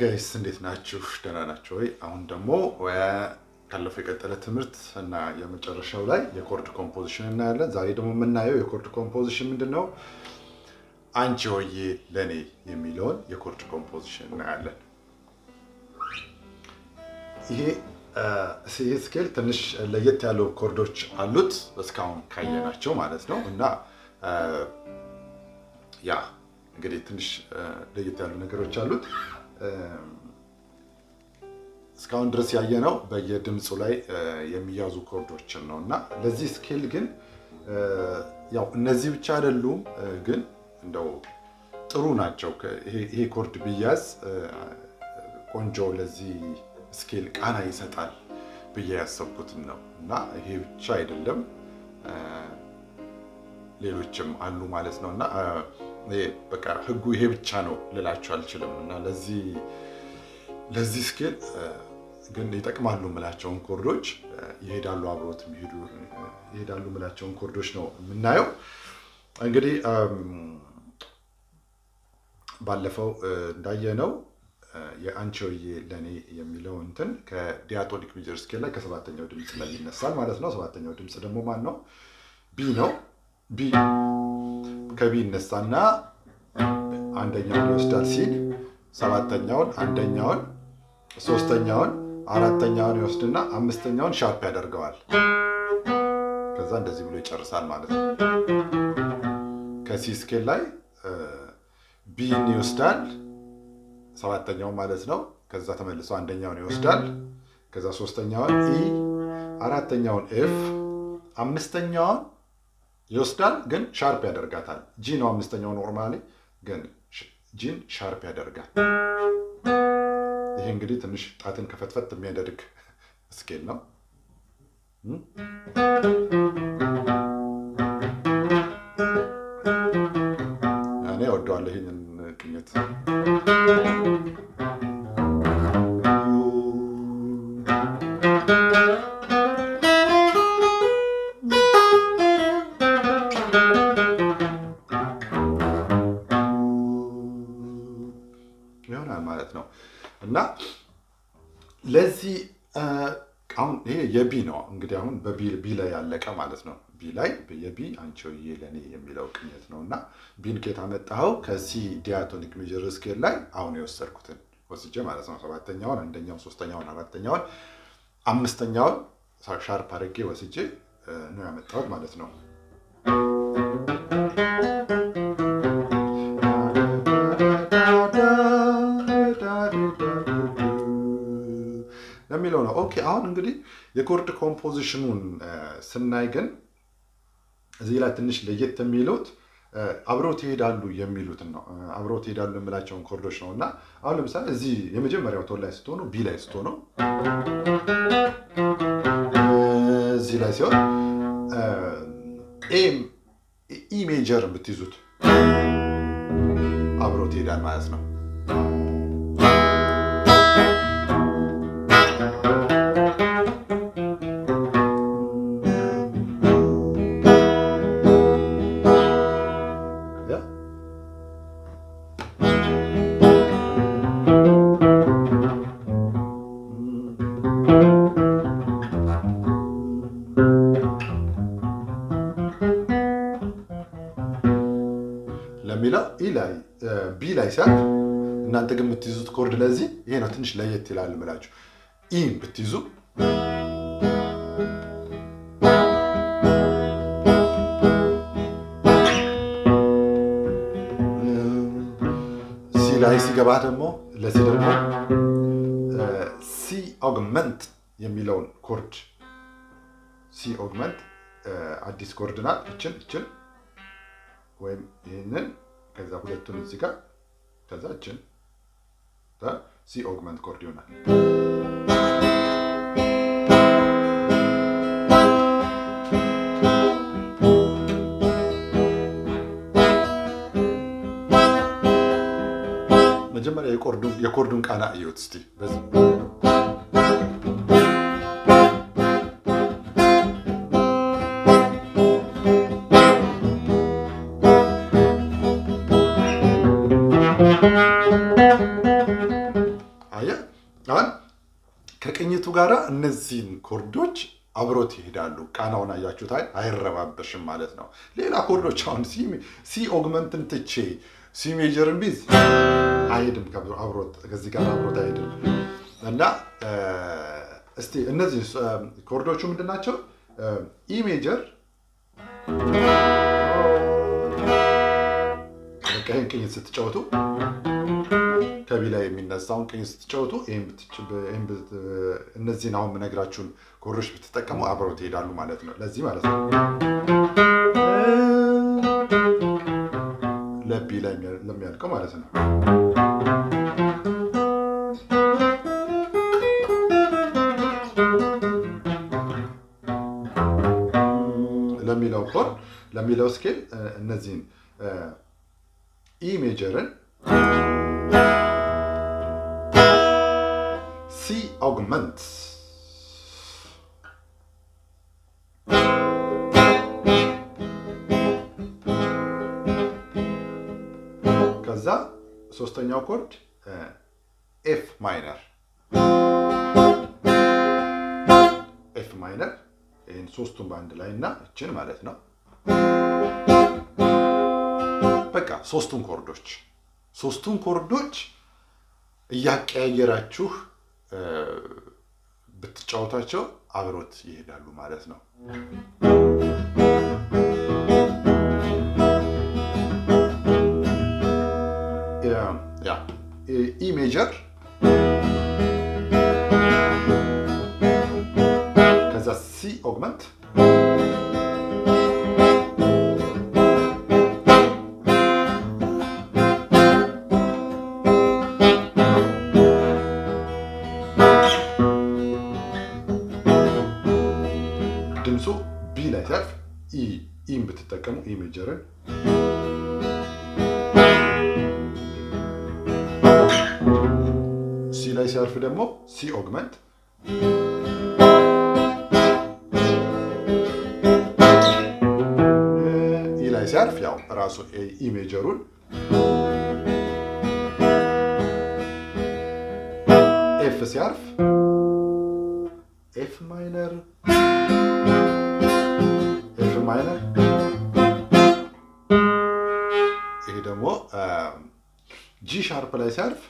guys እንዴት ናችሁ? ደህና ናችሁ ወይ? አሁን ደግሞ ካለፈው የቀጠለ ትምህርት እና የመጨረሻው ላይ የ chord composition እናያለን። ዛሬ ደግሞ የምናየው የ chord composition ምንድን ነው? አንቺ ሆዬ ለእኔ የሚለውን የ chord composition እናያለን። ይሄ scale ትንሽ ለየት ያሉ chord ኦች አሉት እስካሁን ካየናቸው ማለት ነው እና ያ እንግዲህ ትንሽ ለየት ያሉ ነገሮች አሉት። እስካሁን ድረስ ያየነው በየድምፁ ላይ የሚያዙ chord ኦችን ነው እና ለዚህ scale ግን ያው እነዚህ ብቻ አይደሉም፣ ግን እንደው ጥሩ ናቸው። ይሄ chord ቢያዝ ቆንጆ ለዚህ scale ቃና ይሰጣል ብዬ ያሰብኩትን ነው እና ይሄ ብቻ አይደለም ሌሎችም አሉ ማለት ነው እና በቃ ህጉ ይሄ ብቻ ነው ልላችሁ አልችልም እና ለዚህ scale ግን ይጠቅማሉ የምላቸውን chord ኦች ይሄዳሉ አብሮት ይሄዳሉ የምላቸውን chord ኦች ነው የምናየው። እንግዲህ ባለፈው እንዳየነው የአንቺ ሆዬ ለእኔ የሚለው እንትን ከ diatonic major scale ላይ ከሰባተኛው ድምፅ ላይ ይነሳል ማለት ነው። ሰባተኛው ድምፅ ደግሞ ማን ነው? B ነው። B ከ B ይነሳና አንደኛውን ይወስዳል ሲል ሰባተኛውን፣ አንደኛውን፣ ሶስተኛውን፣ አራተኛውን ይወስድና አምስተኛውን sharp ያደርገዋል። ከዛ እንደዚህ ብሎ ይጨርሳል ማለት ነው። ከ C scale ላይ B ን ይወስዳል ሰባተኛውን ማለት ነው። ከዛ ተመልሶ አንደኛውን ይወስዳል። ከዛ ሶስተኛውን E፣ አራተኛውን F፣ አምስተኛውን ይወስዳል ግን sharp ያደርጋታል። G ነው አምስተኛው normally፣ ግን G ን sharp ያደርጋል። ይሄ እንግዲህ ትንሽ ጣትን ከፈትፈት የሚያደርግ scale ነው። ለዚህ አሁን ይሄ የ B ነው እንግዲህ አሁን በ B ላይ ያለቀ ማለት ነው። B ላይ የ B አንቺ ሆዬ ለእኔ የሚለው ቅኝት ነው እና B ን ከየት አመጣኸው ከ C diatonic major scale ላይ አሁን የወሰድኩትን ወስጄ ማለት ነው። ሰባተኛውን፣ አንደኛውን፣ ሶስተኛውን፣ አራተኛውን፣ አምስተኛውን sharp አድርጌ ወስጄ ነው ያመጣሁት ማለት ነው። okay አሁን እንግዲህ የ chord composition ኡን ስናይ ግን እዚህ ላይ ትንሽ ለየት የሚሉት አብረውት ይሄዳሉ የሚሉትን ነው። አብረውት ይሄዳሉ የምላቸውን chord ኦች ነው እና አሁን ለምሳሌ እዚህ የመጀመሪያው tone ላይ ስትሆኑ B ላይ ስትሆኑ እዚህ ላይ ሲሆን E major ብትይዙት አብሮት ይሄዳል ማለት ነው። ለሚለው B ላይ ሲያልፍ እናንተ ግን የምትይዙት chord ለዚህ ይሄ ነው። ትንሽ ለየት ይላል የምላችሁ E ን ብትይዙ C ላይ ሲገባ ደግሞ ለዚህ ደግሞ C augment የሚለውን chord C augment አዲስ chord ናት። እችን እችን ወይም ይህንን ከዛ ሁለቱን እዚህ ጋር ከዛ እችን C augment chord ይሆናል። መጀመሪያ የ chord ኡን ቃና እዩት እስቲ እነዚህን chord ኦች አብሮት ይሄዳሉ። ቃናውን አያችሁት? አይረባበሽም ማለት ነው። ሌላ chord ኦች አሁን C augment ን ትቼ C major ን ብይዝ አይሄድም፣ ከዚህ ጋር አብሮት አይሄድም። እና እስቲ እነዚህ chord ኦቹ ምንድን ናቸው? E major ይህን ቅኝት ስትጫወቱ ከ B ላይ የሚነሳውን ቅኝት ስትጫወቱ እነዚህን አሁን የምነግራችሁን chord ኦች ብትጠቀሙ አብረውት ይሄዳሉ ማለት ነው። ለዚህ ማለት ነው ለ B ላይ ለሚያልቀው ማለት ነው። ለሚለው chord ለሚለው scale እነዚህን ኢ ሜጀርን ሲ ኦግመንት ከዛ ሶስተኛው ኮርድ ኤፍ ማይነር ኤፍ ማይነር ይህን ሶስቱን በአንድ ላይ እና እችን ማለት ነው። በቃ ሶስቱን chord ኦች ሶስቱን chord ኦች እያቀያየራችሁ ብትጫወቷቸው አብሮት ይሄዳሉ ማለት ነው። E major ከዛ ሲ ኦግመንት C ላይ ሲያርፍ ደግሞ C augment E ላይ ሲያርፍ ያው ራሱ E major ኡን F ሲያርፍ F minor F minor ይሄ ደግሞ G sharp ላይ ሲያርፍ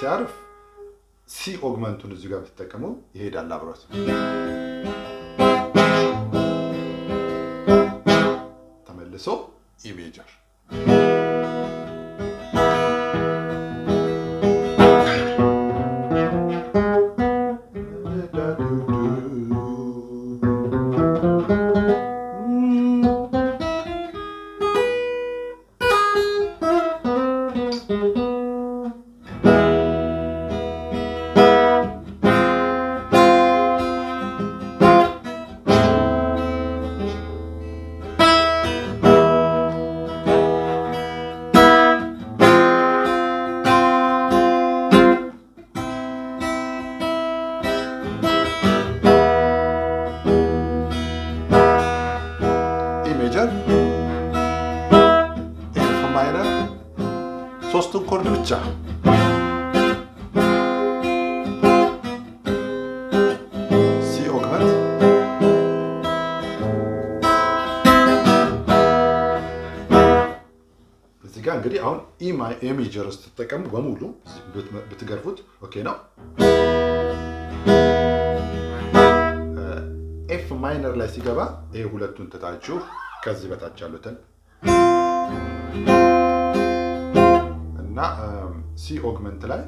ሲያርፍ C augment ኡን እዚህ ጋር ብትጠቀሙ ይሄዳል አብሮት። ተመልሶ E እንግዲህ አሁን E major ስትጠቀሙ በሙሉ ብትገርፉት OK ነው። F minor ላይ ሲገባ ይሄ ሁለቱን ትታችሁ ከዚህ በታች ያሉትን እና C augment ላይ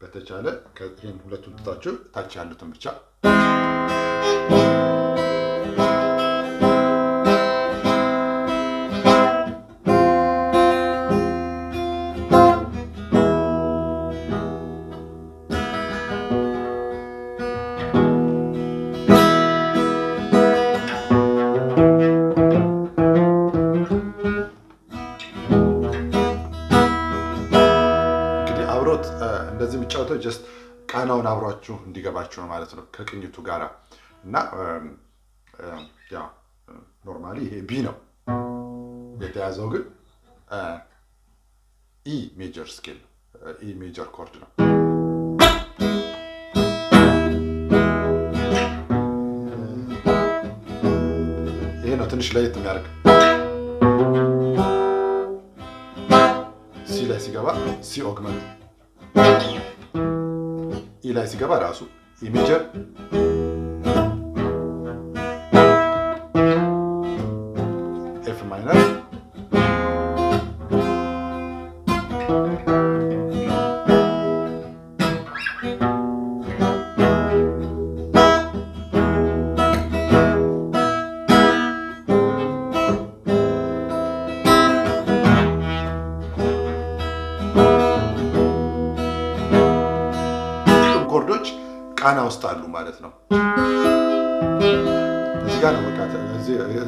በተቻለ ሁለቱን ትታችሁ ታች ያሉትን ብቻ የሚጫወተው just ቃናውን አብሯችሁ እንዲገባችሁ ነው ማለት ነው ከቅኝቱ ጋራ እና ያው normally ይሄ B ነው። የተያዘው፣ ግን E major scale E major chord ነው። ይሄ ነው ትንሽ ለየት የሚያደርግ። ሲ ላይ ሲገባ ሲ ኦግመንት፣ ሲገባ ራሱ ኢ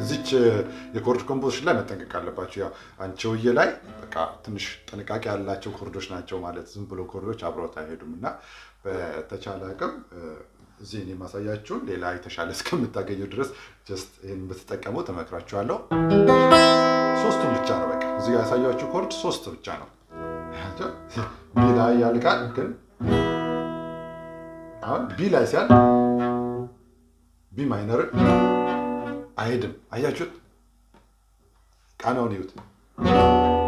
እዚች የ chord composition ላይ መጠንቀቅ አለባችሁ። ያው አንቺሆዬ ላይ በቃ ትንሽ ጥንቃቄ ያላቸው chord ኦች ናቸው ማለት ዝም ብሎ chord ኦች አብረውት አይሄዱም እና በተቻለ አቅም እዚህ እኔ የማሳያችሁን ሌላ የተሻለ እስከምታገኘው ድረስ just ይህን ብትጠቀሙ ተመክራችኋለሁ። ሶስቱም ብቻ ነው በቃ እዚህ ያሳያችሁ chord ሶስት ብቻ ነው። B ላይ ያልቃል ግን አሁን B ላይ ሲያል B minor ን አይሄድም። አያችሁት? ቃናውን ይዩት።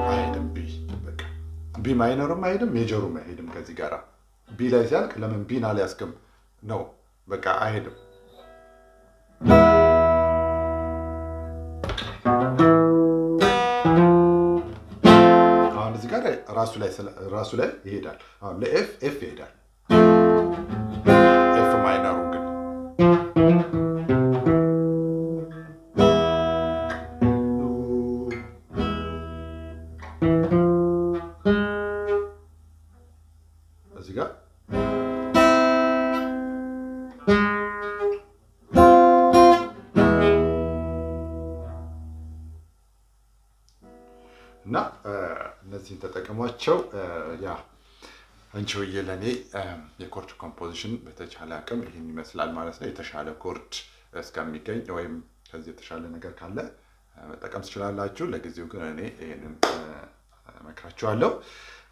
አይሄድም። B በቃ B minor ኡም አይሄድም፣ major ኡም አይሄድም። ከዚህ ጋር B ላይ ሲያልቅ ለምን B ን አልያዝክም ነው በቃ አይሄድም። አሁን እዚህ ጋር ራሱ ላይ ይሄዳል። አሁን ለ F F ይሄዳል። እነዚህን ተጠቀሟቸው። ያ አንቺሆዬ ለእኔ የ chord composition በተቻለ አቅም ይህን ይመስላል ማለት ነው። የተሻለ chord እስከሚገኝ ወይም ከዚህ የተሻለ ነገር ካለ መጠቀም ትችላላችሁ። ለጊዜው ግን እኔ ይህንን እመክራችኋለሁ።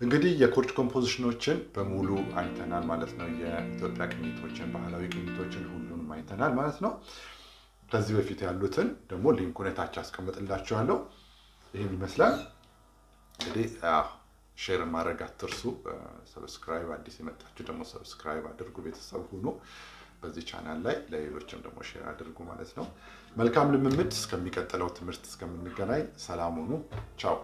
እንግዲህ የ chord composition ኦችን በሙሉ አይተናል ማለት ነው። የኢትዮጵያ ቅኝቶችን፣ ባህላዊ ቅኝቶችን ሁሉንም አይተናል ማለት ነው። ከዚህ በፊት ያሉትን ደግሞ link ኡን ታች አስቀምጥላችኋለሁ። ይህን ይመስላል እንግዲህ share ማድረግ አትርሱ። subscribe አዲስ የመጣችሁ ደግሞ subscribe አድርጉ፣ ቤተሰብ ሁኑ። በዚህ ቻናል ላይ ለሌሎችም ደግሞ share አድርጉ ማለት ነው። መልካም ልምምድ። እስከሚቀጥለው ትምህርት እስከምንገናኝ ሰላም ሁኑ። ቻው